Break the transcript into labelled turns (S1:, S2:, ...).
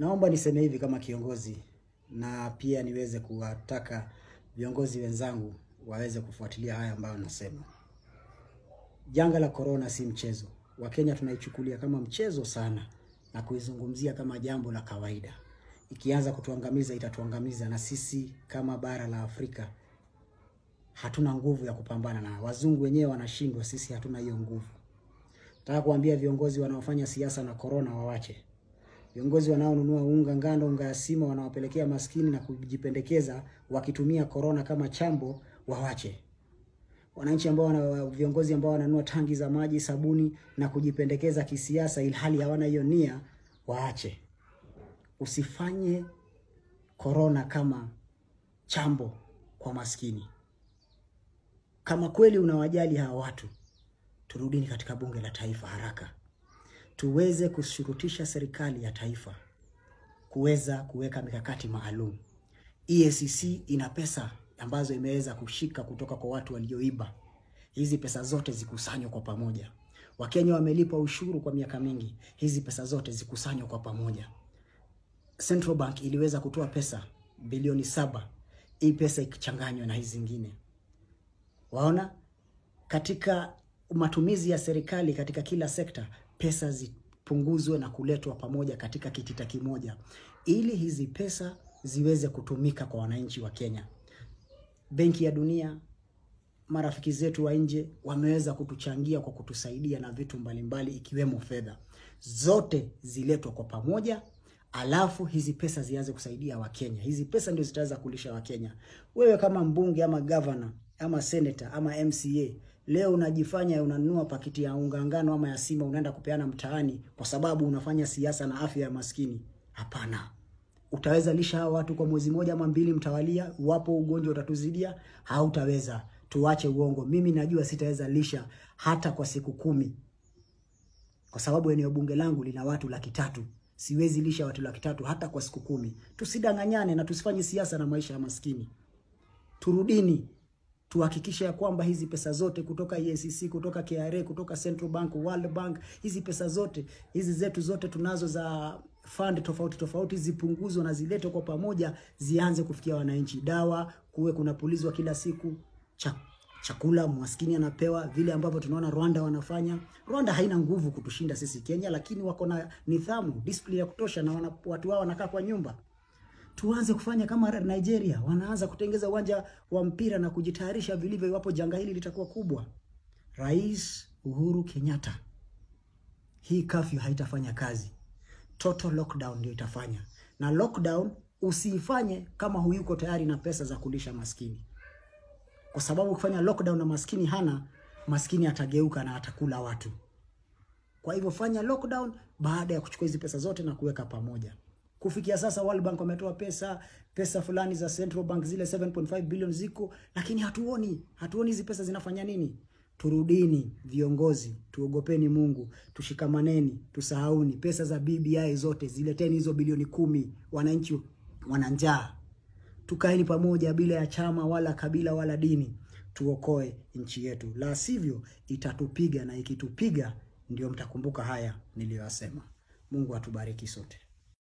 S1: Naomba niseme hivi kama kiongozi na pia niweze kuwataka viongozi wenzangu waweze kufuatilia haya ambayo nasema. Janga la korona si mchezo. Wakenya tunaichukulia kama mchezo sana na kuizungumzia kama jambo la kawaida. Ikianza kutuangamiza itatuangamiza, na sisi kama bara la Afrika hatuna nguvu ya kupambana na wazungu wenyewe wanashindwa, sisi hatuna hiyo nguvu. Nataka kuambia viongozi wanaofanya siasa na korona wawache. Viongozi wanaonunua unga ngano, unga ya sima wanawapelekea maskini na kujipendekeza wakitumia korona kama chambo wawache. Wananchi ambao wana viongozi ambao wananunua tangi za maji, sabuni na kujipendekeza kisiasa ilhali hawana hiyo nia waache. Usifanye korona kama chambo kwa maskini. Kama kweli unawajali hawa watu, turudini katika bunge la taifa haraka, tuweze kushurutisha serikali ya taifa kuweza kuweka mikakati maalum. EACC ina pesa ambazo imeweza kushika kutoka kwa watu walioiba. Hizi pesa zote zikusanywe kwa pamoja. Wakenya wamelipa ushuru kwa miaka mingi, hizi pesa zote zikusanywe kwa pamoja. Central Bank iliweza kutoa pesa bilioni saba, hii pesa ikichanganywa na hizi zingine. Waona, katika matumizi ya serikali katika kila sekta, pesa zipunguzwe na kuletwa pamoja katika kitita kimoja, ili hizi pesa ziweze kutumika kwa wananchi wa Kenya. Benki ya Dunia, marafiki zetu wa nje wameweza kutuchangia kwa kutusaidia na vitu mbalimbali ikiwemo fedha. Zote ziletwa kwa pamoja, alafu hizi pesa zianze kusaidia Wakenya. Hizi pesa ndio zitaweza kulisha Wakenya. Wewe kama mbunge ama gavana ama senator ama MCA leo unajifanya unanunua pakiti ya unga ngano ama ya sima unaenda kupeana mtaani kwa sababu unafanya siasa na afya ya maskini. Hapana. Utaweza lisha hawa watu kwa mwezi moja ama mbili mtawalia, wapo ugonjwa utatuzidia? Hautaweza. Tuache uongo. Mimi najua sitaweza lisha hata kwa siku kumi, kwa sababu eneo bunge langu lina watu laki tatu. Siwezi lisha watu laki tatu hata kwa siku kumi. Tusidanganyane na tusifanye siasa na maisha ya maskini. Turudini tuhakikishe ya kwamba hizi pesa zote kutoka EACC, kutoka KRA, kutoka Central Bank, World Bank, hizi pesa zote hizi zetu zote tunazo za fund tofauti tofauti zipunguzwe na ziletwe kwa pamoja, zianze kufikia wananchi. Dawa kuwe kunapulizwa kila siku, cha, chakula maskini anapewa vile ambavyo tunaona Rwanda wanafanya. Rwanda haina nguvu kutushinda sisi Kenya, lakini wako na nidhamu, discipline ya kutosha na watu wao wanakaa kwa nyumba tuanze kufanya kama Nigeria, wanaanza kutengeza uwanja wa mpira na kujitayarisha vilivyo iwapo janga hili litakuwa kubwa. Rais Uhuru Kenyatta, hii kafyu haitafanya kazi, total lockdown ndio itafanya, na lockdown usiifanye kama huyuko tayari na pesa za kulisha maskini, kwa sababu ukifanya lockdown na maskini hana, maskini atageuka na atakula watu. Kwa hivyo fanya lockdown baada ya kuchukua hizi pesa zote na kuweka pamoja. Kufikia sasa World Bank wametoa pesa pesa fulani za Central Bank zile 7.5 billion ziko, lakini hatuoni hatuoni hizi pesa zinafanya nini? Turudini viongozi, tuogopeni Mungu, tushikamaneni, tusahauni pesa za BBI zote, zileteni hizo bilioni kumi. Wananchi wana njaa, tukaeni pamoja bila ya chama wala kabila wala dini, tuokoe nchi yetu, la sivyo itatupiga, na ikitupiga ndio mtakumbuka haya niliyoyasema. Mungu atubariki sote.